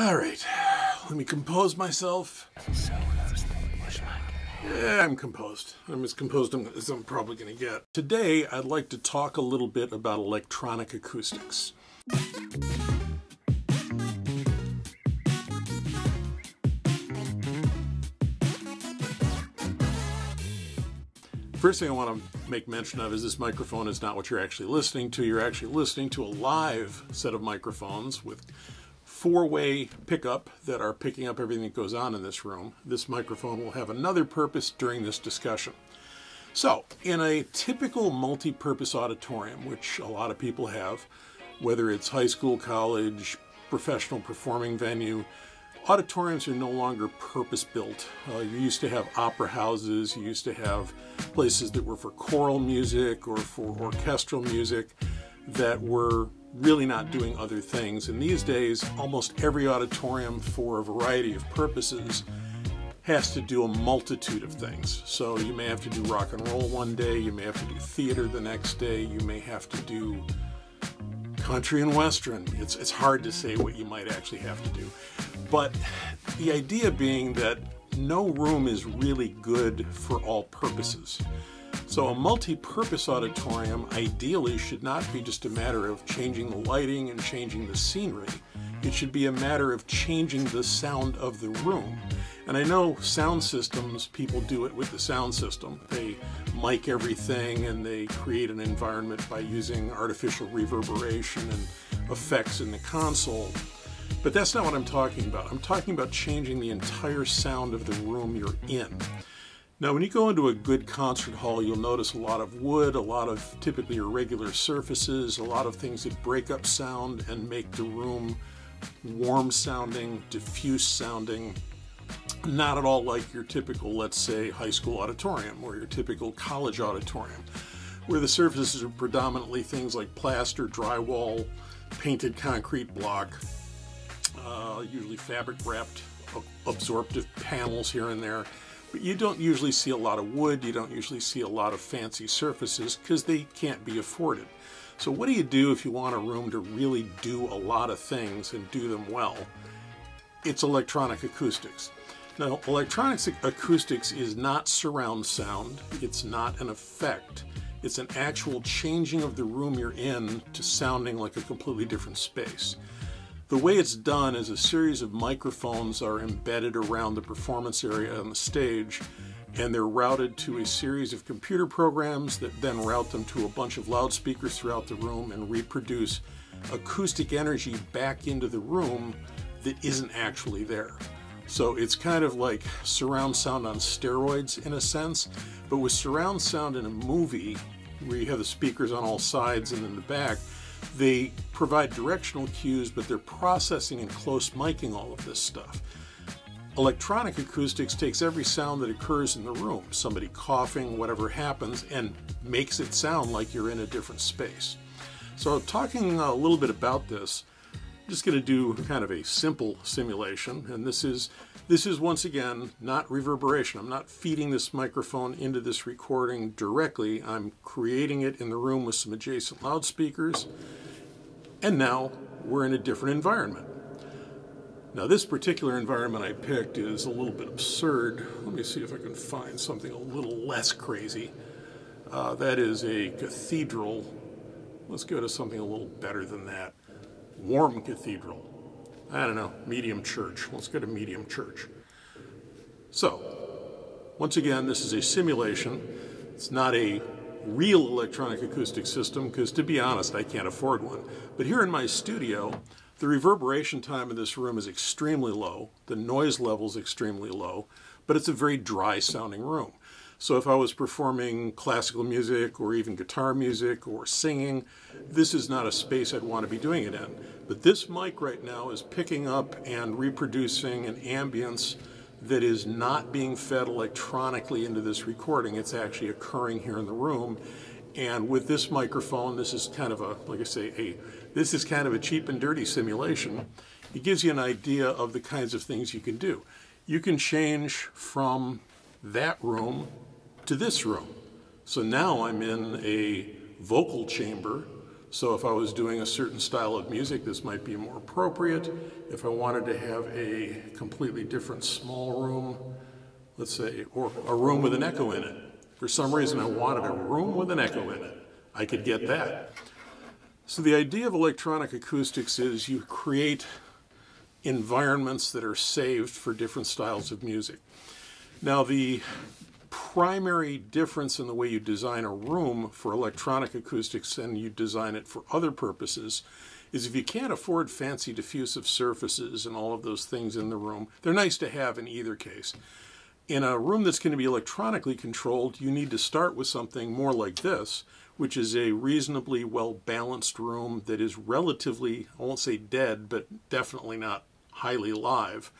All right, let me compose myself. Yeah, I'm composed. I'm as composed as I'm probably going to get. Today, I'd like to talk a little bit about electronic acoustics. First thing I want to make mention of is this microphone is not what you're actually listening to. You're actually listening to a live set of microphones with four-way pickup that are picking up everything that goes on in this room. This microphone will have another purpose during this discussion. So, in a typical multi-purpose auditorium, which a lot of people have, whether it's high school, college, professional performing venue, auditoriums are no longer purpose built. Uh, you used to have opera houses, you used to have places that were for choral music or for orchestral music that were really not doing other things. And these days, almost every auditorium for a variety of purposes has to do a multitude of things. So you may have to do rock and roll one day, you may have to do theater the next day, you may have to do country and western. It's, it's hard to say what you might actually have to do. But the idea being that no room is really good for all purposes. So a multi-purpose auditorium ideally should not be just a matter of changing the lighting and changing the scenery. It should be a matter of changing the sound of the room. And I know sound systems, people do it with the sound system. They mic everything and they create an environment by using artificial reverberation and effects in the console. But that's not what I'm talking about. I'm talking about changing the entire sound of the room you're in. Now, when you go into a good concert hall, you'll notice a lot of wood, a lot of typically irregular surfaces, a lot of things that break up sound and make the room warm sounding, diffuse sounding. Not at all like your typical, let's say, high school auditorium or your typical college auditorium, where the surfaces are predominantly things like plaster, drywall, painted concrete block, uh, usually fabric wrapped absorptive panels here and there. But you don't usually see a lot of wood, you don't usually see a lot of fancy surfaces because they can't be afforded. So what do you do if you want a room to really do a lot of things and do them well? It's electronic acoustics. Now, electronic acoustics is not surround sound, it's not an effect. It's an actual changing of the room you're in to sounding like a completely different space. The way it's done is a series of microphones are embedded around the performance area on the stage and they're routed to a series of computer programs that then route them to a bunch of loudspeakers throughout the room and reproduce acoustic energy back into the room that isn't actually there. So it's kind of like surround sound on steroids in a sense, but with surround sound in a movie where you have the speakers on all sides and in the back, they provide directional cues, but they're processing and close miking all of this stuff. Electronic acoustics takes every sound that occurs in the room, somebody coughing, whatever happens, and makes it sound like you're in a different space. So talking a little bit about this, just going to do kind of a simple simulation, and this is this is once again not reverberation. I'm not feeding this microphone into this recording directly. I'm creating it in the room with some adjacent loudspeakers. And now we're in a different environment. Now this particular environment I picked is a little bit absurd. Let me see if I can find something a little less crazy. Uh, that is a cathedral. Let's go to something a little better than that. Warm Cathedral. I don't know, medium church. Let's go to medium church. So, once again, this is a simulation. It's not a real electronic acoustic system because, to be honest, I can't afford one. But here in my studio, the reverberation time in this room is extremely low. The noise level is extremely low, but it's a very dry sounding room. So if I was performing classical music or even guitar music or singing, this is not a space I'd want to be doing it in. But this mic right now is picking up and reproducing an ambience that is not being fed electronically into this recording. It's actually occurring here in the room. And with this microphone, this is kind of a, like I say, a this is kind of a cheap and dirty simulation. It gives you an idea of the kinds of things you can do. You can change from that room to this room. So now I'm in a vocal chamber So if I was doing a certain style of music, this might be more appropriate. If I wanted to have a completely different small room, let's say, or a room with an echo in it. For some reason, I wanted a room with an echo in it. I could get that. So the idea of electronic acoustics is you create environments that are saved for different styles of music. Now the primary difference in the way you design a room for electronic acoustics and you design it for other purposes is if you can't afford fancy diffusive surfaces and all of those things in the room, they're nice to have in either case. In a room that's going to be electronically controlled, you need to start with something more like this, which is a reasonably well balanced room that is relatively, I won't say dead, but definitely not highly live.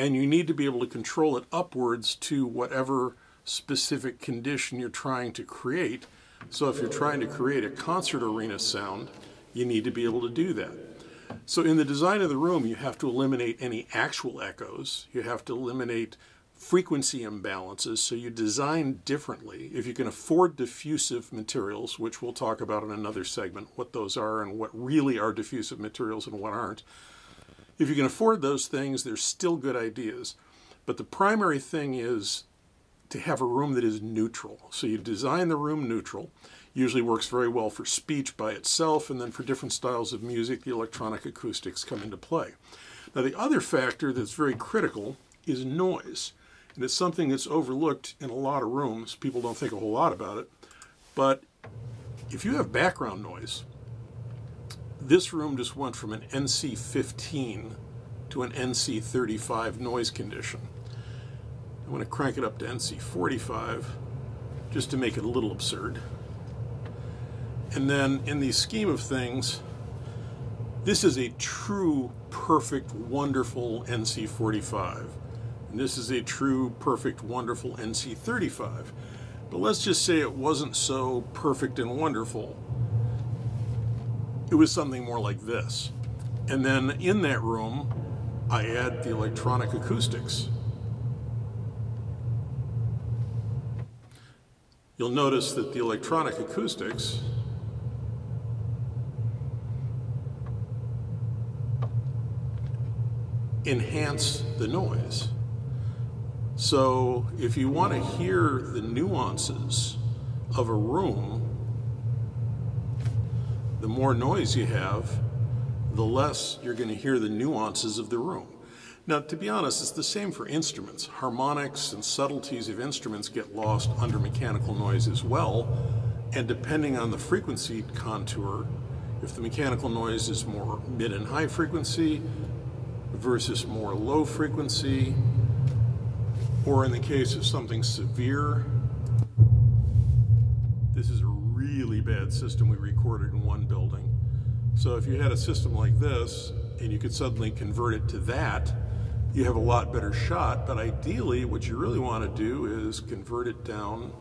And you need to be able to control it upwards to whatever specific condition you're trying to create. So if you're trying to create a concert arena sound, you need to be able to do that. So in the design of the room, you have to eliminate any actual echoes. You have to eliminate frequency imbalances, so you design differently. If you can afford diffusive materials, which we'll talk about in another segment, what those are and what really are diffusive materials and what aren't. If you can afford those things, they're still good ideas. But the primary thing is to have a room that is neutral. So you design the room neutral. Usually works very well for speech by itself, and then for different styles of music, the electronic acoustics come into play. Now the other factor that's very critical is noise. And it's something that's overlooked in a lot of rooms. People don't think a whole lot about it. But if you have background noise, this room just went from an NC 15 to an NC 35 noise condition. I'm going to crank it up to NC 45 just to make it a little absurd. And then in the scheme of things, this is a true, perfect, wonderful NC 45. And this is a true, perfect, wonderful NC35. But let's just say it wasn't so perfect and wonderful. It was something more like this. And then in that room, I add the electronic acoustics. You'll notice that the electronic acoustics enhance the noise. So if you want to hear the nuances of a room, the more noise you have, the less you're going to hear the nuances of the room. Now, to be honest, it's the same for instruments. Harmonics and subtleties of instruments get lost under mechanical noise as well. And depending on the frequency contour, if the mechanical noise is more mid and high frequency versus more low frequency, or in the case of something severe, this is a really bad system we recorded in one building. So if you had a system like this and you could suddenly convert it to that, you have a lot better shot. But ideally, what you really want to do is convert it down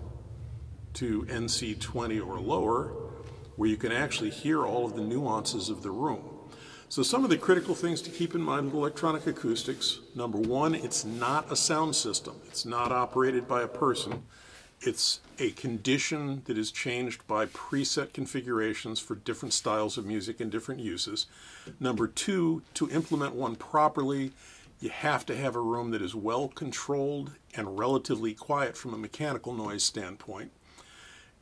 to NC20 or lower, where you can actually hear all of the nuances of the room. So some of the critical things to keep in mind with electronic acoustics, number one, it's not a sound system. It's not operated by a person. It's a condition that is changed by preset configurations for different styles of music and different uses. Number two, to implement one properly, you have to have a room that is well controlled and relatively quiet from a mechanical noise standpoint.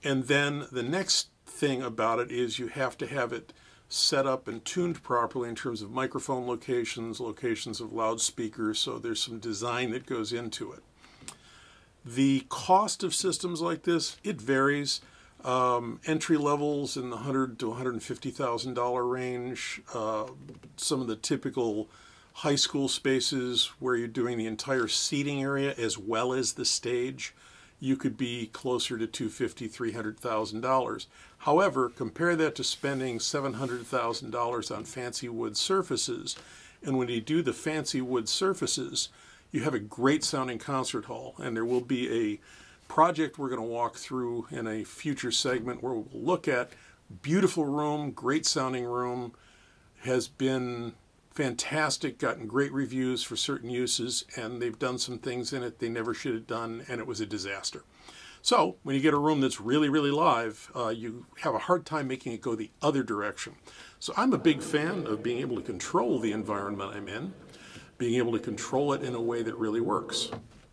And then the next thing about it is you have to have it set up and tuned properly in terms of microphone locations, locations of loudspeakers, so there's some design that goes into it. The cost of systems like this, it varies. Um, entry levels in the hundred to one hundred fifty thousand dollar range. Uh, some of the typical high school spaces where you're doing the entire seating area as well as the stage you could be closer to $250,000, $300,000. However, compare that to spending $700,000 on fancy wood surfaces. And when you do the fancy wood surfaces, you have a great sounding concert hall. And there will be a project we're going to walk through in a future segment where we'll look at beautiful room, great sounding room, has been fantastic, gotten great reviews for certain uses, and they've done some things in it they never should have done, and it was a disaster. So when you get a room that's really, really live, uh, you have a hard time making it go the other direction. So I'm a big fan of being able to control the environment I'm in, being able to control it in a way that really works.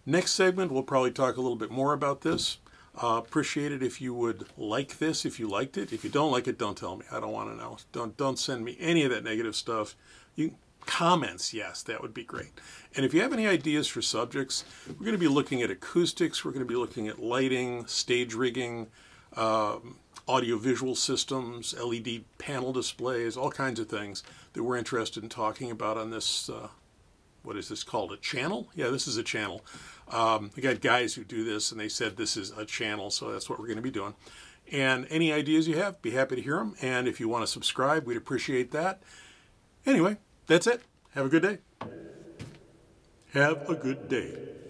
Next segment, we'll probably talk a little bit more about this. Uh, appreciate it if you would like this, if you liked it. If you don't like it, don't tell me. I don't want to know. Don't don't send me any of that negative stuff. You comments, yes, that would be great. And if you have any ideas for subjects, we're going to be looking at acoustics. We're going to be looking at lighting, stage rigging, um, audiovisual systems, LED panel displays, all kinds of things that we're interested in talking about on this. Uh, what is this called? A channel? Yeah, this is a channel. Um, we got guys who do this, and they said this is a channel, so that's what we're going to be doing. And any ideas you have, be happy to hear them. And if you want to subscribe, we'd appreciate that. Anyway, that's it. Have a good day. Have a good day.